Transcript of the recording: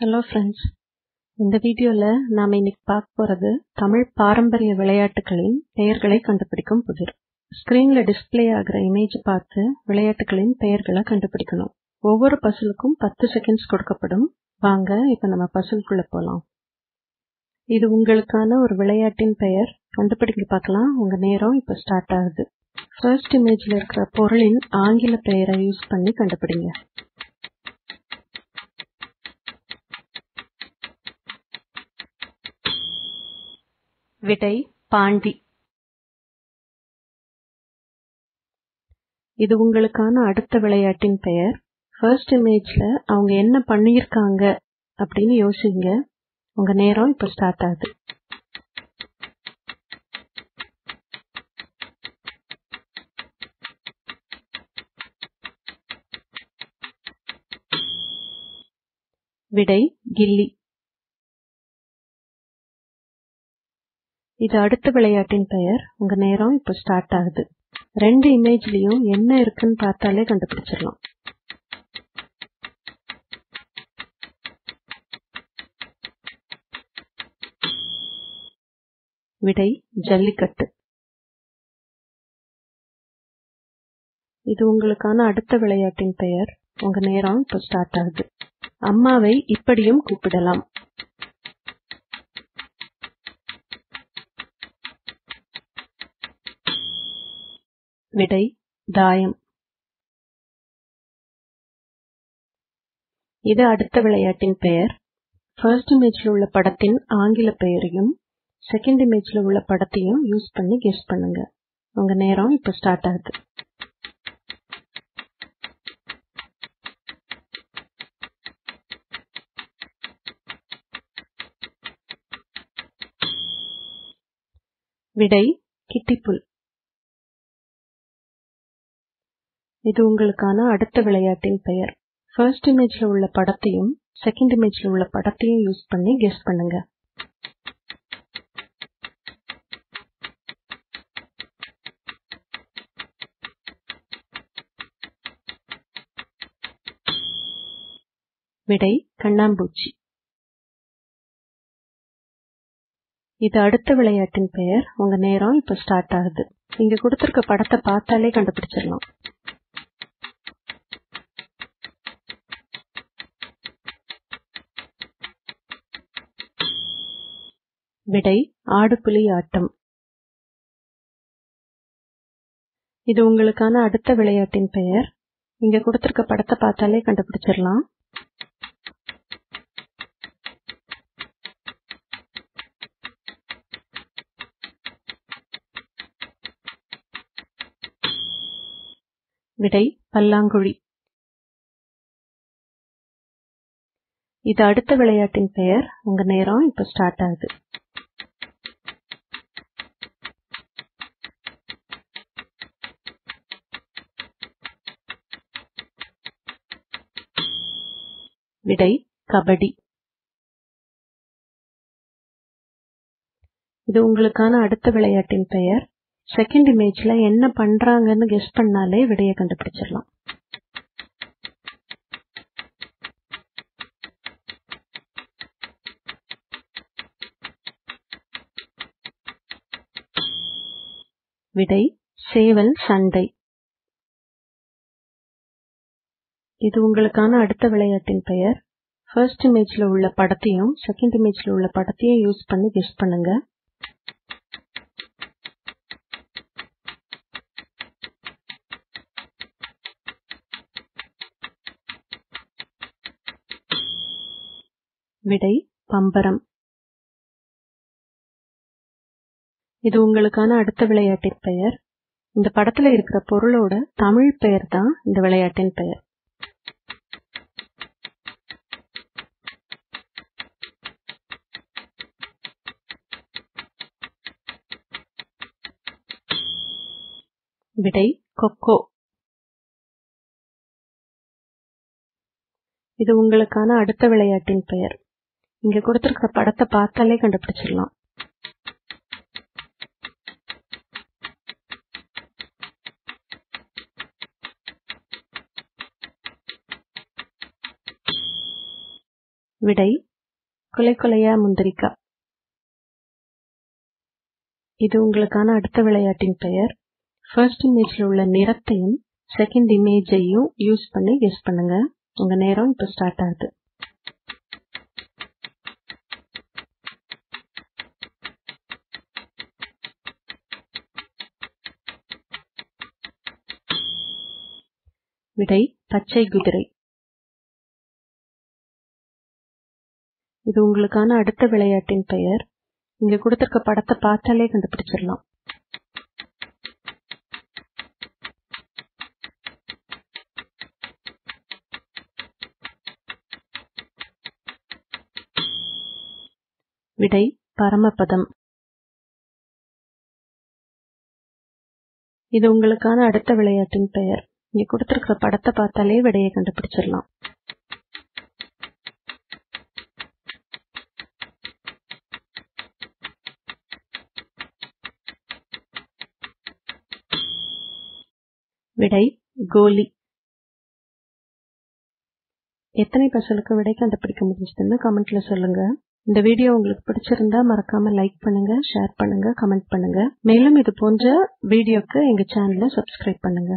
Hello friends இந்த வீடியோவில் நாம் இன்னைக்கு பார்க்க போகிறது தமிழ் பாரம்பரிய விளையாட்டுகளின் பெயர்களை கண்டுபிடிக்கும் புதிர். ஸ்க்ரீனில் டிஸ்ப்ளே ஆகிற இமேஜ் பார்த்து விளையாட்டுகளின் பெயர்களை கண்டுபிடிக்கணும். ஒவ்வொரு பசிலுக்கும் பத்து செகண்ட்ஸ் கொடுக்கப்படும். வாங்க இப்போ நம்ம பசிலுக்குள்ளே போகலாம் இது உங்களுக்கான ஒரு விளையாட்டின் பெயர். கண்டுபிடிக்க பார்க்கலாம். உங்கள் நேரம் இப்போ ஸ்டார்ட் ஆகுது. ஃபர்ஸ்ட் இமேஜில் இருக்கிற பொருளின் ஆங்கில பெயரை யூஸ் பண்ணி கண்டுபிடிங்க. விடை பாண்டி. இது உங்களுக்கான அடுத்த விளையாட்டின் பெயர். ஃபர்ஸ்ட் இமேஜ்ல அவங்க என்ன பண்ணியிருக்காங்க அப்படின்னு யோசிங்க. உங்க நேரம் இப்ப ஸ்டார்ட் ஆகுது. விடை கில்லி. இது அடுத்த விளையாட்டின் பெயர். உங்க நேரம் இப்ப ஸ்டார்ட் ஆகுது. ரெண்டு இமேஜ்லயும் என்ன இருக்குன்னு பார்த்தாலே கண்டுபிடிச்சிடலாம். விடை ஜல்லிக்கட்டு. இது உங்களுக்கான அடுத்த விளையாட்டின் பெயர். உங்க நேரம் இப்ப ஸ்டார்ட் ஆகுது. அம்மாவை இப்படியும் கூப்பிடலாம். விடை தாயம். இது அடுத்த விளையாட்டின் பெயர். ஃபர்ஸ்ட் இமேஜ்ல உள்ள படத்தின் ஆங்கில பெயரையும் செகண்ட் இமேஜ்ல உள்ள படத்தையும் யூஸ் பண்ணி கெஸ் பண்ணுங்க. உங்க நேரம் இப்ப ஸ்டார்ட் ஆகுது. விடை கிட்டிப்புல். இது உங்களுக்கான அடுத்த விளையாட்டின் பெயர். ஃபர்ஸ்ட் இமேஜ்ல உள்ள படத்தையும் செகண்ட் இமேஜ்ல உள்ள படத்தையும் யூஸ் பண்ணி கெஸ் பண்ணுங்க. விடை கண்ணாம்பூச்சி. இது அடுத்த விளையாட்டின் பெயர். உங்க நேரம் இப்ப ஸ்டார்ட் ஆகுது. இங்க கொடுத்திருக்க படத்தை பார்த்தாலே கண்டுபிடிச்சிடலாம். விடை ஆடுபுலி ஆட்டம் இது உங்களுக்கான அடுத்த விளையாட்டின் பெயர். இங்க கொடுத்திருக்க படத்தை பார்த்தாலே கண்டுபிடிச்சிடலாம். விடை பல்லாங்குழி. இது அடுத்த விளையாட்டின் பெயர். உங்க நேரம் இப்ப ஸ்டார்ட் ஆகுது. விடை கபடி. இது உங்களுக்கான அடுத்த விளையாட்டின் பெயர். செகண்ட் இமேஜ்ல என்ன பண்றாங்கன்னு கெஸ் பண்ணாலே விடையை கண்டுபிடிச்சிடலாம். விடை சேவல் சண்டை. இது உங்களுக்கான அடுத்த விளையாட்டின் பெயர். ஃபர்ஸ்ட் இமேஜ்ல உள்ள படத்தையும் செகண்ட் இமேஜ்ல உள்ள படத்தையும் யூஸ் பண்ணி கெஸ் பண்ணுங்க. விடை பம்பரம். இது உங்களுக்கான அடுத்த விளையாட்டின் பெயர். இந்த படத்துல இருக்கிற பொருளோட தமிழ் பெயர் தான் இந்த விளையாட்டின் பெயர். விடை கொக்கோ. இது உங்களுக்கான அடுத்த விளையாட்டின் பெயர். இங்க கொடுத்திருக்க படத்தை பார்த்தாலே கண்டுபிடிச்சிடலாம். விடை கொலை கொலையா முந்திரிக்கா. இது உங்களுக்கான அடுத்த விளையாட்டின் பெயர். ஃபர்ஸ்ட் இமேஜ்ல உள்ள நிறத்தையும் செகண்ட் இமேஜையும் யூஸ் பண்ணி கெஸ் பண்ணுங்க. உங்க நேரம் இப்போ ஸ்டார்ட் ஆகுது. விடை பச்சை குதிரை. இது உங்களுக்கான அடுத்த விளையாட்டின் பெயர். இங்க கொடுத்திருக்க படத்தை பார்த்தாலே கண்டுபிடிச்சிடலாம். விடை பரமபதம். இது உங்களுக்கான அடுத்த விளையாட்டின் பெயர். இங்க கொடுத்திருக்கிற படத்தை பார்த்தாலே விடையை கண்டுபிடிச்சிடலாம். விடை கோலி. எத்தனை பசலுக்கு விடை கண்டுபிடிக்க முடிஞ்சதுன்னு கமெண்ட்ல சொல்லுங்க. இந்த வீடியோ உங்களுக்கு பிடிச்சிருந்தா மறக்காம லைக் பண்ணுங்க ஷேர் பண்ணுங்க கமெண்ட் பண்ணுங்க. மேலும் இது போன்ற வீடியோக்கு எங்க சேனலை சப்ஸ்கிரைப் பண்ணுங்க.